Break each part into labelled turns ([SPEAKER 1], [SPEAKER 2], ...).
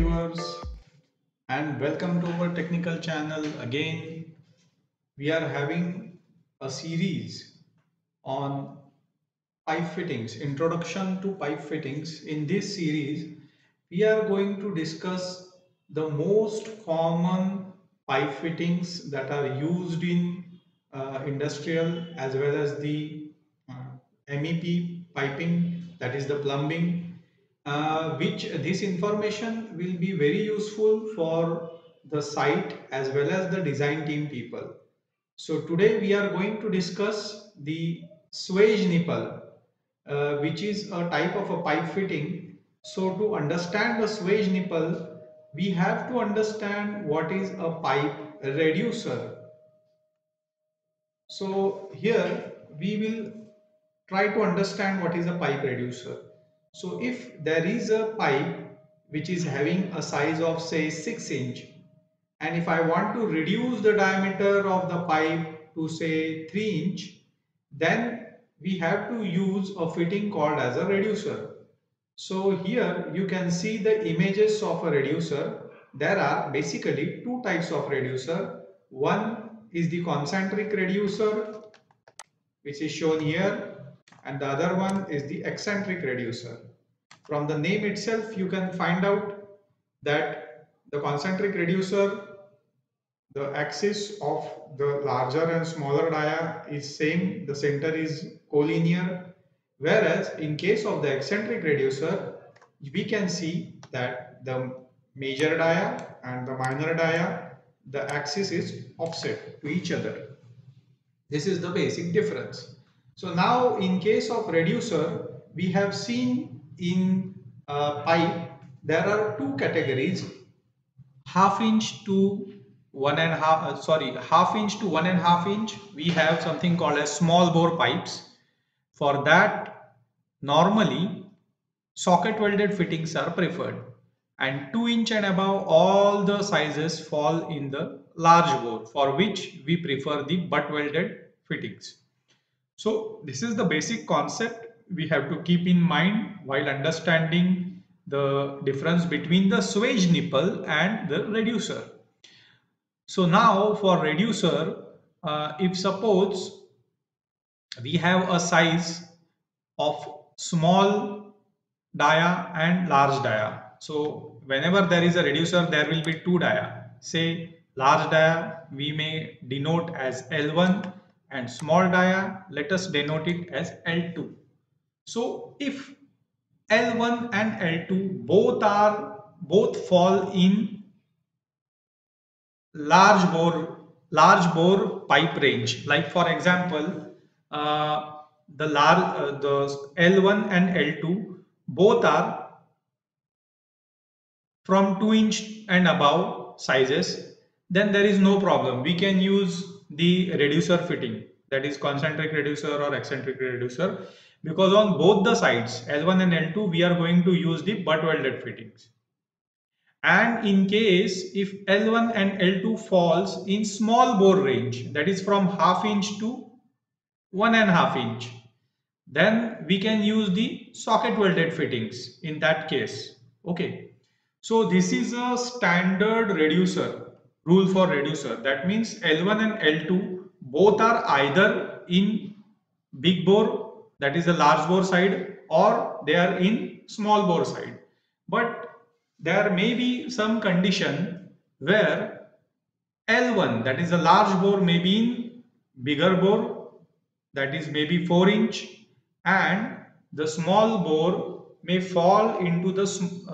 [SPEAKER 1] viewers and welcome to our technical channel again. We are having a series on pipe fittings introduction to pipe fittings. In this series we are going to discuss the most common pipe fittings that are used in uh, industrial as well as the uh, MEP piping that is the plumbing uh, which this information will be very useful for the site as well as the design team people. So today we are going to discuss the swage nipple uh, which is a type of a pipe fitting. So to understand the swage nipple we have to understand what is a pipe reducer. So here we will try to understand what is a pipe reducer. So if there is a pipe which is having a size of say 6 inch and if I want to reduce the diameter of the pipe to say 3 inch then we have to use a fitting called as a reducer. So here you can see the images of a reducer. There are basically two types of reducer. One is the concentric reducer which is shown here and the other one is the eccentric reducer. From the name itself you can find out that the concentric reducer the axis of the larger and smaller dia is same the center is collinear. Whereas in case of the eccentric reducer we can see that the major dia and the minor dia the axis is offset to each other. This is the basic difference. So now in case of reducer, we have seen in uh, pipe, there are two categories, half inch to one and half, uh, sorry, half inch to one and half inch. We have something called as small bore pipes. For that, normally socket welded fittings are preferred and 2 inch and above all the sizes fall in the large bore for which we prefer the butt welded fittings. So this is the basic concept we have to keep in mind while understanding the difference between the swage nipple and the reducer. So now for reducer, uh, if suppose we have a size of small dia and large dia. So whenever there is a reducer, there will be two dia. Say large dia we may denote as L1 and small dia let us denote it as L2. So if L1 and L2 both are both fall in large bore large bore pipe range. Like for example uh, the large uh, the L1 and L2 both are from 2 inch and above sizes then there is no problem. We can use the reducer fitting that is concentric reducer or eccentric reducer because on both the sides L1 and L2 we are going to use the butt welded fittings. And in case if L1 and L2 falls in small bore range that is from half inch to one and half inch then we can use the socket welded fittings in that case. Okay. So this is a standard reducer rule for reducer. That means L1 and L2 both are either in big bore that is the large bore side or they are in small bore side. But there may be some condition where L1 that is a large bore may be in bigger bore that is maybe 4 inch and the small bore may fall into the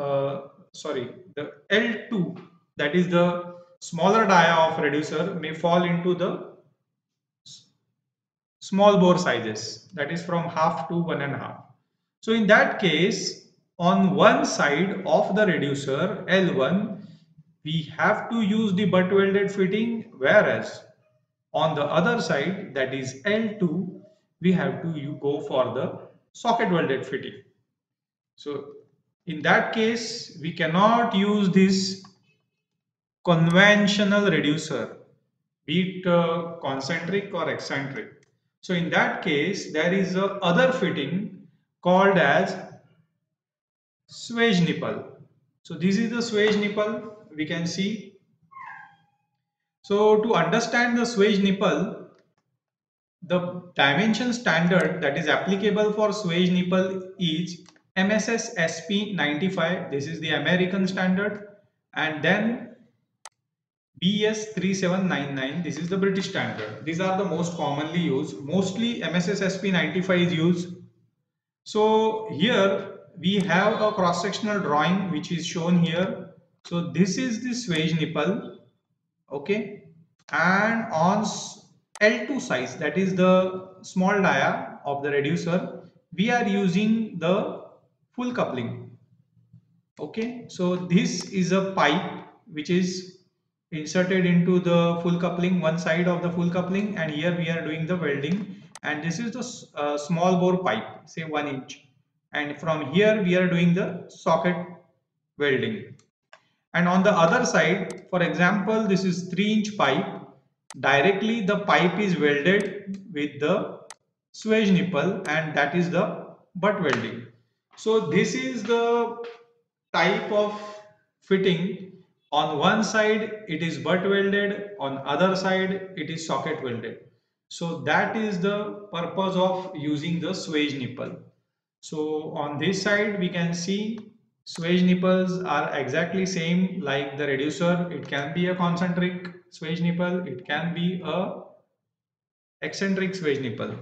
[SPEAKER 1] uh, sorry the L2 that is the smaller dia of reducer may fall into the small bore sizes that is from half to one and a half. So in that case on one side of the reducer L1 we have to use the butt welded fitting whereas on the other side that is L2 we have to go for the socket welded fitting. So in that case we cannot use this conventional reducer, be it uh, concentric or eccentric. So in that case, there is a other fitting called as swage nipple. So this is the swage nipple we can see. So to understand the swage nipple, the dimension standard that is applicable for swage nipple is MSS SP 95. This is the American standard. And then BS 3799. This is the British standard. These are the most commonly used. Mostly MSS SP 95 is used. So here we have a cross-sectional drawing which is shown here. So this is the swage nipple. Okay. And on L2 size, that is the small dia of the reducer, we are using the full coupling. Okay. So this is a pipe which is inserted into the full coupling, one side of the full coupling and here we are doing the welding. And this is the uh, small bore pipe, say one inch. And from here we are doing the socket welding. And on the other side for example this is 3 inch pipe. Directly the pipe is welded with the swage nipple and that is the butt welding. So this is the type of fitting on one side it is butt welded on other side it is socket welded so that is the purpose of using the swage nipple so on this side we can see swage nipples are exactly same like the reducer. It can be a concentric swage nipple. It can be a eccentric swage nipple.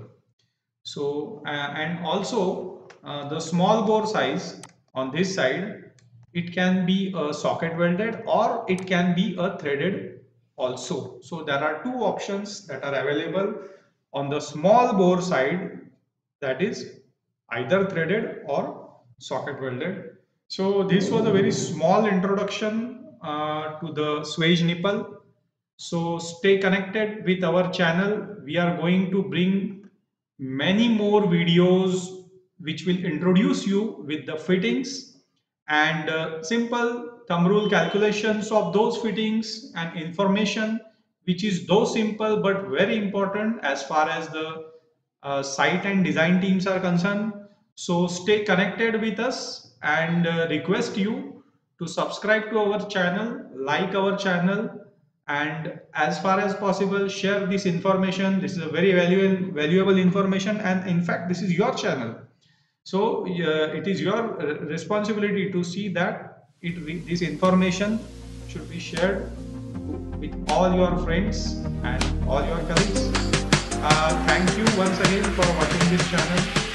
[SPEAKER 1] So uh, and also uh, the small bore size on this side it can be a socket welded or it can be a threaded also. So there are two options that are available on the small bore side that is either threaded or socket welded. So this was a very small introduction uh, to the swage nipple. So stay connected with our channel. We are going to bring many more videos which will introduce you with the fittings and uh, simple thumb rule calculations of those fittings and information which is though simple but very important as far as the uh, site and design teams are concerned. So stay connected with us and uh, request you to subscribe to our channel, like our channel and as far as possible share this information. This is a very valuable, valuable information and in fact this is your channel. So uh, it is your uh, responsibility to see that it, this information should be shared with all your friends and all your colleagues. Uh, thank you once again for watching this channel.